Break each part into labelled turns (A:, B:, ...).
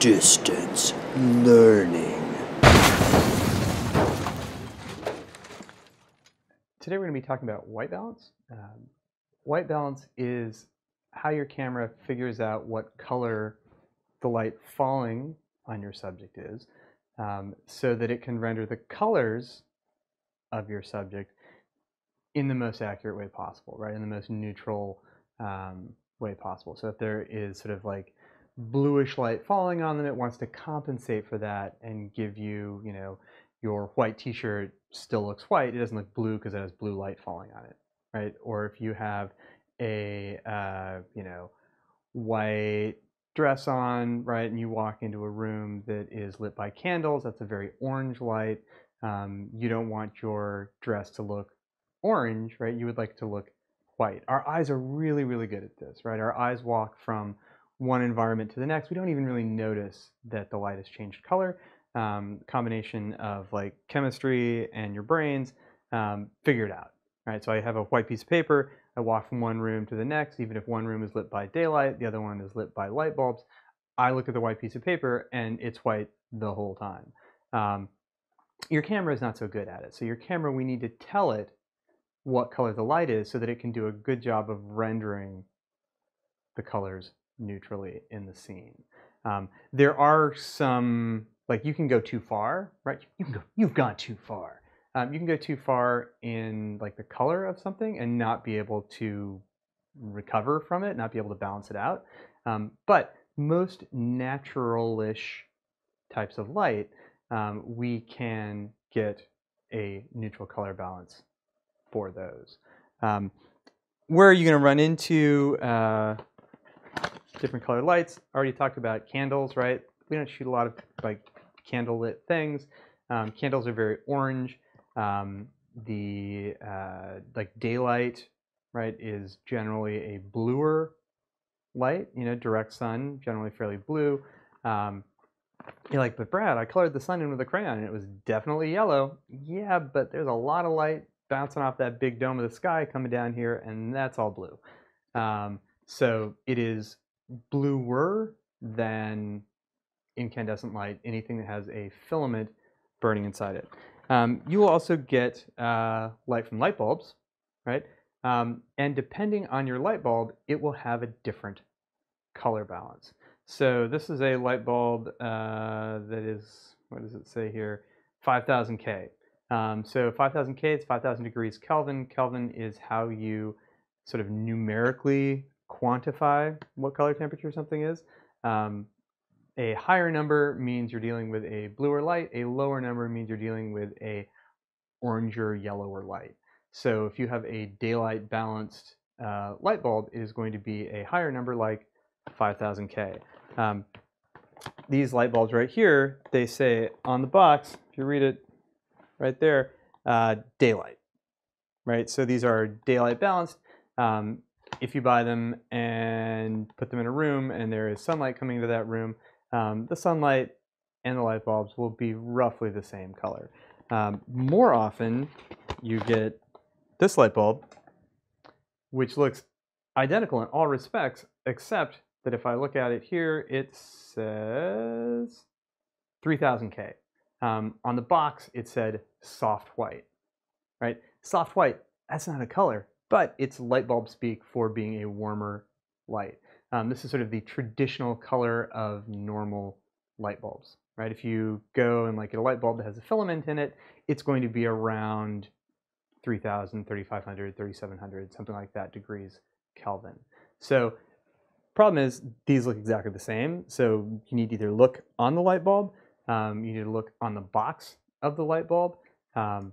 A: Distance learning.
B: Today we're going to be talking about white balance. Um, white balance is how your camera figures out what color the light falling on your subject is um, so that it can render the colors of your subject in the most accurate way possible, right? In the most neutral um, way possible. So if there is sort of like bluish light falling on them, it wants to compensate for that and give you, you know, your white t-shirt still looks white. It doesn't look blue because it has blue light falling on it, right? Or if you have a, uh, you know, white dress on, right, and you walk into a room that is lit by candles, that's a very orange light. Um, you don't want your dress to look orange, right? You would like to look white. Our eyes are really, really good at this, right? Our eyes walk from one environment to the next. We don't even really notice that the light has changed color. Um, combination of like chemistry and your brains um, figure it out, right? So I have a white piece of paper. I walk from one room to the next, even if one room is lit by daylight, the other one is lit by light bulbs. I look at the white piece of paper and it's white the whole time. Um, your camera is not so good at it. So your camera, we need to tell it what color the light is so that it can do a good job of rendering the colors neutrally in the scene. Um, there are some, like you can go too far, right? You can go, you've gone too far. Um, you can go too far in like the color of something and not be able to recover from it, not be able to balance it out. Um, but most naturalish types of light, um, we can get a neutral color balance for those. Um, where are you going to run into uh, different colored lights? I already talked about candles, right? We don't shoot a lot of like candle lit things. Um, candles are very orange. Um, the uh, like daylight, right, is generally a bluer light. You know, direct sun generally fairly blue. Um, you're like, but Brad, I colored the sun in with a crayon and it was definitely yellow. Yeah, but there's a lot of light bouncing off that big dome of the sky coming down here, and that's all blue. Um, so it is bluer than incandescent light, anything that has a filament burning inside it. Um, you will also get uh, light from light bulbs, right? Um, and depending on your light bulb, it will have a different color balance. So this is a light bulb uh, that is, what does it say here? 5000K. Um, so 5000 K is 5000 degrees Kelvin. Kelvin is how you sort of numerically quantify what color temperature something is. Um, a higher number means you're dealing with a bluer light. A lower number means you're dealing with a oranger, yellower light. So if you have a daylight balanced uh, light bulb, it is going to be a higher number like 5000 K. Um, these light bulbs right here, they say on the box, if you read it right there, uh, daylight, right? So these are daylight balanced. Um, if you buy them and put them in a room and there is sunlight coming into that room, um, the sunlight and the light bulbs will be roughly the same color. Um, more often, you get this light bulb, which looks identical in all respects, except that if I look at it here, it says 3000K. Um, on the box, it said soft white, right? Soft white, that's not a color, but it's light bulb speak for being a warmer light. Um, this is sort of the traditional color of normal light bulbs, right? If you go and like get a light bulb that has a filament in it, it's going to be around 3000, 3500, 3700, something like that degrees Kelvin. So problem is these look exactly the same. So you need to either look on the light bulb um, you need to look on the box of the light bulb. Um,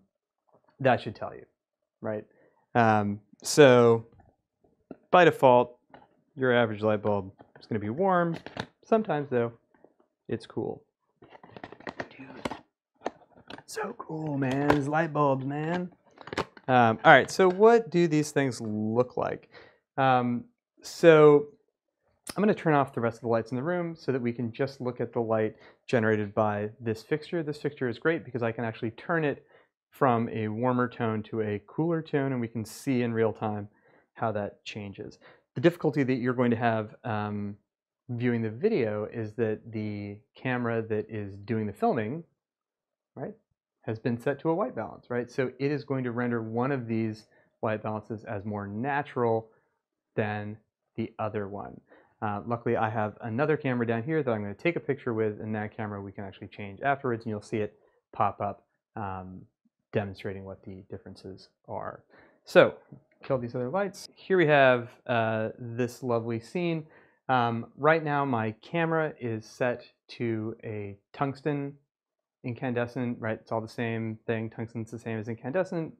B: that should tell you, right? Um, so by default, your average light bulb is going to be warm. Sometimes, though, it's cool. Dude, so cool, man. These light bulbs, man. Um, all right, so what do these things look like? Um, so I'm going to turn off the rest of the lights in the room so that we can just look at the light generated by this fixture. This fixture is great because I can actually turn it from a warmer tone to a cooler tone and we can see in real time how that changes. The difficulty that you're going to have um, viewing the video is that the camera that is doing the filming, right, has been set to a white balance, right? So it is going to render one of these white balances as more natural than the other one. Uh, luckily, I have another camera down here that I'm going to take a picture with, and that camera we can actually change afterwards, and you'll see it pop up um, demonstrating what the differences are. So, kill these other lights. Here we have uh, this lovely scene. Um, right now, my camera is set to a tungsten incandescent, right? It's all the same thing. Tungsten's the same as incandescent.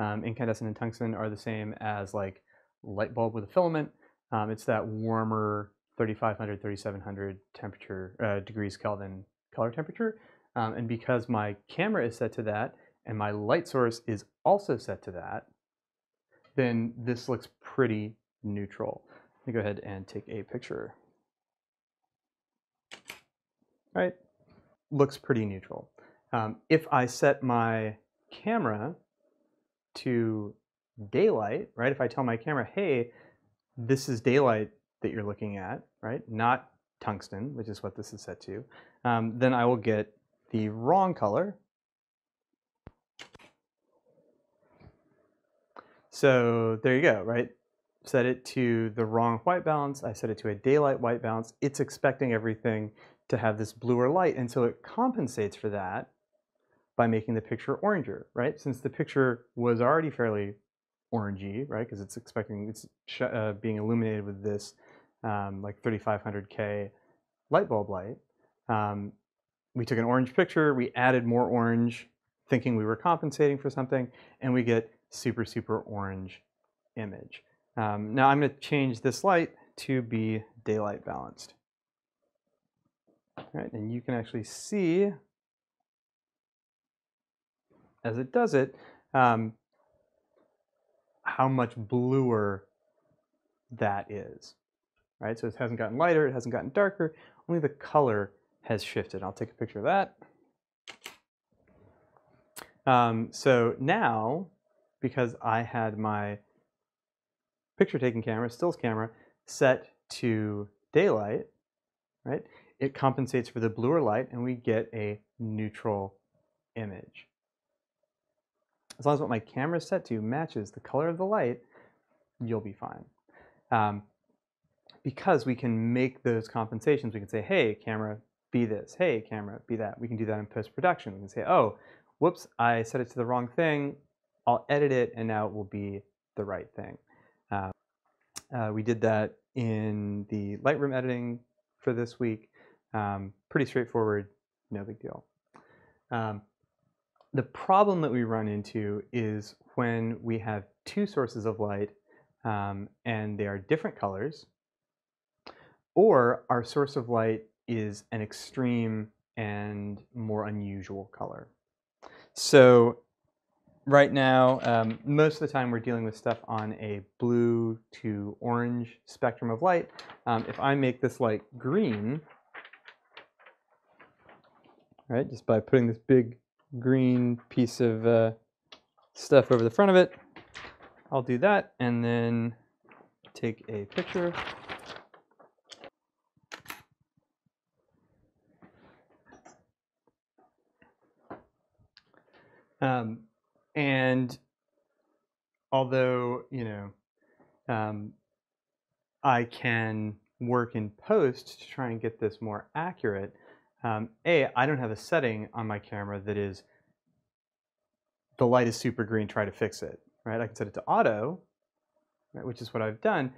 B: Um, incandescent and tungsten are the same as like light bulb with a filament. Um, it's that warmer 3500, 3700 temperature uh, degrees Kelvin color temperature. Um, and because my camera is set to that and my light source is also set to that, then this looks pretty neutral. Let me go ahead and take a picture. All right, looks pretty neutral. Um, if I set my camera to daylight, right? If I tell my camera, hey, this is daylight that you're looking at, right? Not tungsten, which is what this is set to, um, then I will get the wrong color. So there you go, right? Set it to the wrong white balance. I set it to a daylight white balance. It's expecting everything to have this bluer light, and so it compensates for that by making the picture oranger, right? Since the picture was already fairly orangey, right? Because it's expecting it's uh, being illuminated with this um, like 3500K light bulb light. Um, we took an orange picture, we added more orange, thinking we were compensating for something, and we get super, super orange image. Um, now I'm going to change this light to be daylight balanced. All right, and you can actually see as it does it, um, how much bluer that is, right? So it hasn't gotten lighter, it hasn't gotten darker, only the color has shifted. I'll take a picture of that. Um, so now, because I had my picture taking camera, stills camera, set to daylight, right? It compensates for the bluer light and we get a neutral image as long as what my camera is set to matches the color of the light, you'll be fine. Um, because we can make those compensations, we can say, hey, camera, be this. Hey, camera, be that. We can do that in post-production. We can say, oh, whoops, I set it to the wrong thing. I'll edit it, and now it will be the right thing. Uh, uh, we did that in the Lightroom editing for this week. Um, pretty straightforward, no big deal. Um, the problem that we run into is when we have two sources of light um, and they are different colors, or our source of light is an extreme and more unusual color. So right now, um, most of the time we're dealing with stuff on a blue to orange spectrum of light. Um, if I make this light green, right, just by putting this big green piece of uh, stuff over the front of it. I'll do that and then take a picture. Um, and although, you know, um, I can work in post to try and get this more accurate, um, a, I don't have a setting on my camera that is the light is super green, try to fix it, right? I can set it to auto, right, which is what I've done,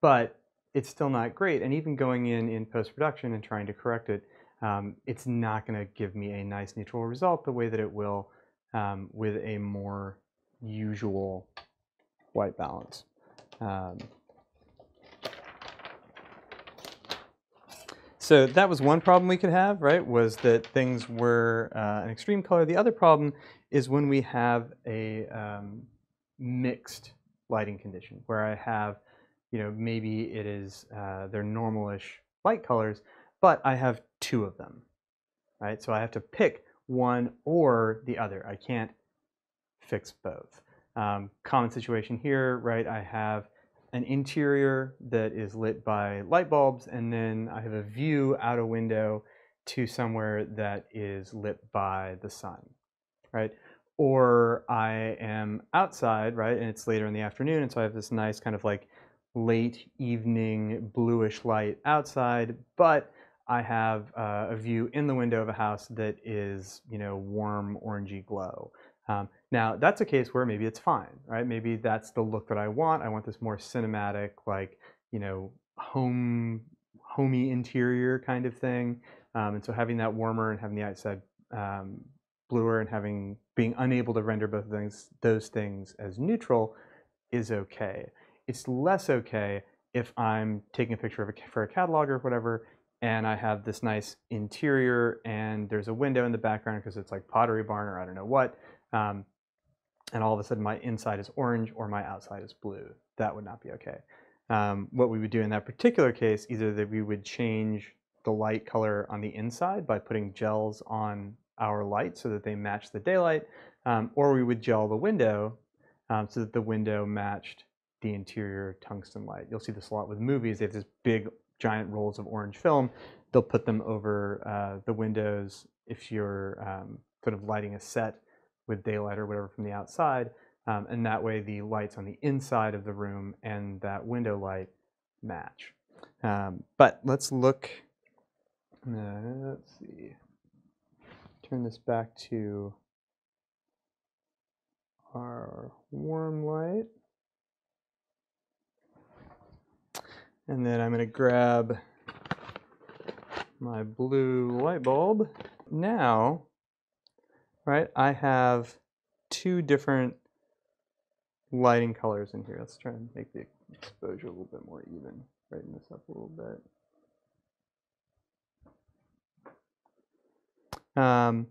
B: but it's still not great. And even going in in post-production and trying to correct it, um, it's not going to give me a nice neutral result the way that it will um, with a more usual white balance. Um, So that was one problem we could have, right, was that things were uh, an extreme color. The other problem is when we have a um, mixed lighting condition, where I have, you know, maybe it is, uh, they're normalish light colors, but I have two of them, right? So I have to pick one or the other. I can't fix both. Um, common situation here, right, I have an interior that is lit by light bulbs, and then I have a view out a window to somewhere that is lit by the sun, right? Or I am outside, right, and it's later in the afternoon, and so I have this nice kind of like late evening bluish light outside, but I have uh, a view in the window of a house that is, you know, warm orangey glow. Um, now that's a case where maybe it's fine, right? Maybe that's the look that I want. I want this more cinematic, like, you know, home, homey interior kind of thing. Um, and so having that warmer and having the outside um, bluer and having being unable to render both things, those things as neutral is okay. It's less okay if I'm taking a picture of a, for a catalog or whatever, and I have this nice interior, and there's a window in the background because it's like Pottery Barn or I don't know what, um, and all of a sudden my inside is orange or my outside is blue. That would not be okay. Um, what we would do in that particular case, either that we would change the light color on the inside by putting gels on our light so that they match the daylight, um, or we would gel the window um, so that the window matched the interior tungsten light. You'll see this a lot with movies. They have this big giant rolls of orange film. They'll put them over uh, the windows if you're um, sort of lighting a set with daylight or whatever from the outside. Um, and that way the lights on the inside of the room and that window light match. Um, but let's look, uh, let's see, turn this back to our warm light. And then I'm going to grab my blue light bulb. Now, right, I have two different lighting colors in here. Let's try and make the exposure a little bit more even. Brighten this up a little bit. Um,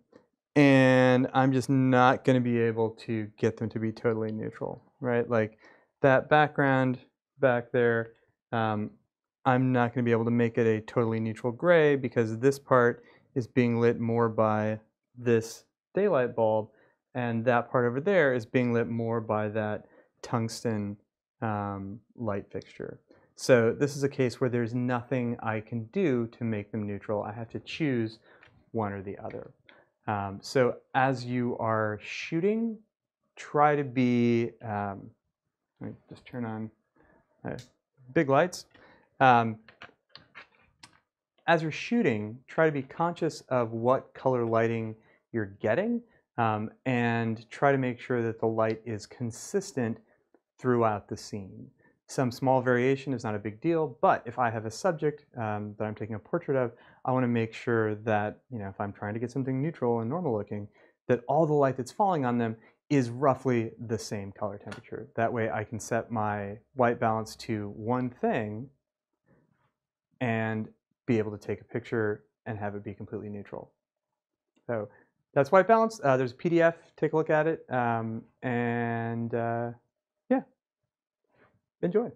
B: and I'm just not going to be able to get them to be totally neutral, right? Like that background back there um, I'm not going to be able to make it a totally neutral gray because this part is being lit more by this daylight bulb and that part over there is being lit more by that tungsten um, light fixture. So this is a case where there's nothing I can do to make them neutral. I have to choose one or the other. Um, so as you are shooting, try to be, um, let me just turn on uh, big lights. Um, as you're shooting, try to be conscious of what color lighting you're getting um, and try to make sure that the light is consistent throughout the scene. Some small variation is not a big deal, but if I have a subject um, that I'm taking a portrait of, I want to make sure that, you know, if I'm trying to get something neutral and normal looking, that all the light that's falling on them is roughly the same color temperature. That way I can set my white balance to one thing and be able to take a picture and have it be completely neutral. So that's white balance. Uh, there's a PDF, take a look at it. Um, and uh, yeah, enjoy.